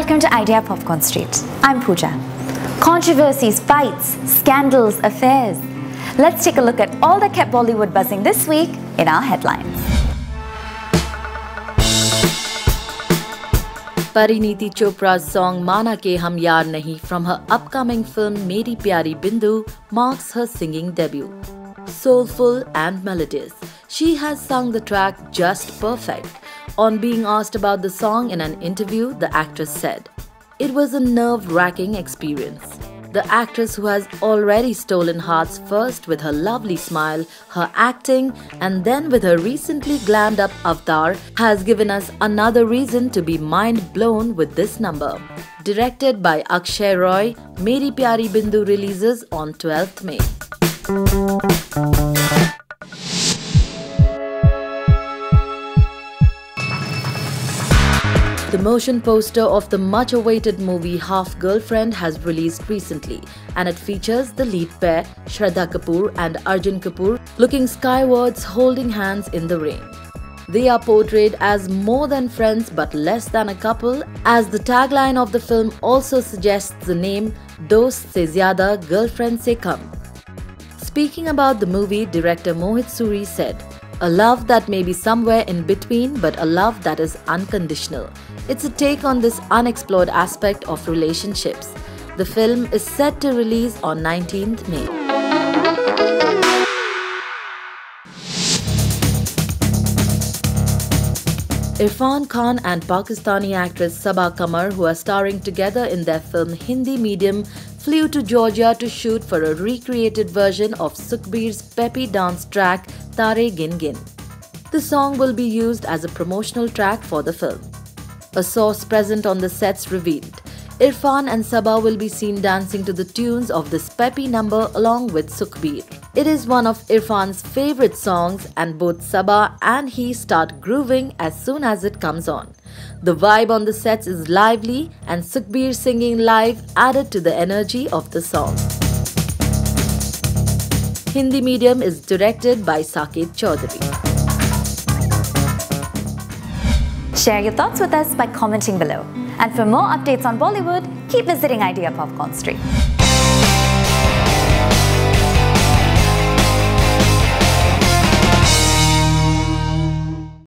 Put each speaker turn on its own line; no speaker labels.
Welcome to Idea Popcorn Street. I'm Pooja. Controversies, fights, scandals, affairs. Let's take a look at all that kept Bollywood buzzing this week in our headlines.
Parineeti Chopra's song Maana Ke Hum Yaar Nahin from her upcoming film Meri Pyaari Bindu marks her singing debut. Soulful and melodious, she has sung the track just perfect. On being asked about the song in an interview, the actress said, It was a nerve wracking experience. The actress who has already stolen hearts first with her lovely smile, her acting, and then with her recently glammed up avatar has given us another reason to be mind blown with this number. Directed by Akshay Roy, Meri Pyaari Bindu releases on 12th May. The motion poster of the much awaited movie Half Girlfriend has released recently and it features the lead pair Shraddha Kapoor and Arjun Kapoor looking skywards holding hands in the rain. They are portrayed as more than friends but less than a couple as the tagline of the film also suggests the name Dost Se Zyada Girlfriend Se Kam. Speaking about the movie, director Mohit Suri said, a love that may be somewhere in between, but a love that is unconditional. It's a take on this unexplored aspect of relationships. The film is set to release on 19th May. Irrfan Khan and Pakistani actress Saba Qamar, who are starring together in their film Hindi Medium, flew to Georgia to shoot for a recreated version of Sukhbir's peppy dance track Taare Gin Gin. The song will be used as a promotional track for the film. A source present on the sets revealed. Irrfan and Saba will be seen dancing to the tunes of this peppy number along with Sukhbir. It is one of Irrfan's favorite songs and both Saba and he start grooving as soon as it comes on. The vibe on the sets is lively and Sukhbir singing live added to the energy of the song. Hindi medium is directed by Saket Chaudhary.
Share your thoughts with us by commenting below. And for more updates on Bollywood, keep visiting Idea Popcorn Street.